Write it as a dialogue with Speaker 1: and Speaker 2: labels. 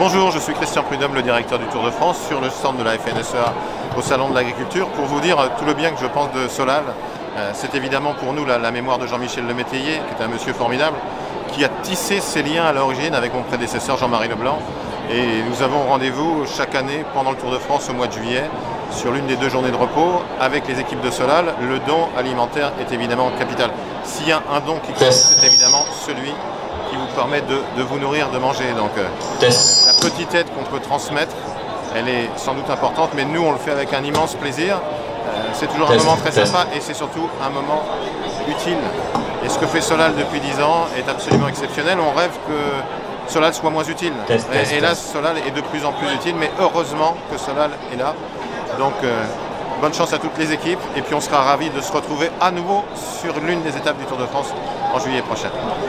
Speaker 1: Bonjour, je suis Christian Prudhomme, le directeur du Tour de France, sur le stand de la FNSEA au Salon de l'Agriculture, pour vous dire tout le bien que je pense de Solal. Euh, c'est évidemment pour nous la, mémoire de Jean-Michel Lemétayer, qui est un monsieur formidable, qui a tissé ses liens à l'origine avec mon prédécesseur Jean-Marie Leblanc. Et nous avons rendez-vous chaque année pendant le Tour de France au mois de juillet, sur l'une des deux journées de repos, avec les équipes de Solal. Le don alimentaire est évidemment capital. S'il y a un don qui compte, c'est évidemment celui de, vous nourrir, de manger. Donc euh, la petite aide qu'on peut transmettre, elle est sans doute importante, mais nous on le fait avec un immense plaisir. Euh, c'est toujours un moment très sympa et c'est surtout un moment utile. Et ce que fait Solal depuis 10 ans est absolument exceptionnel. On rêve que Solal soit moins utile. et, hélas, Solal est de plus en plus utile, mais heureusement que Solal est là. Donc euh, bonne chance à toutes les équipes et puis on sera ravis de se retrouver à nouveau sur l'une des étapes du Tour de France en juillet prochain.